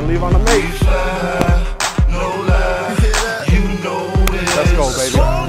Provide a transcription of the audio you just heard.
Gotta leave on the mate. Let's go, baby. Done.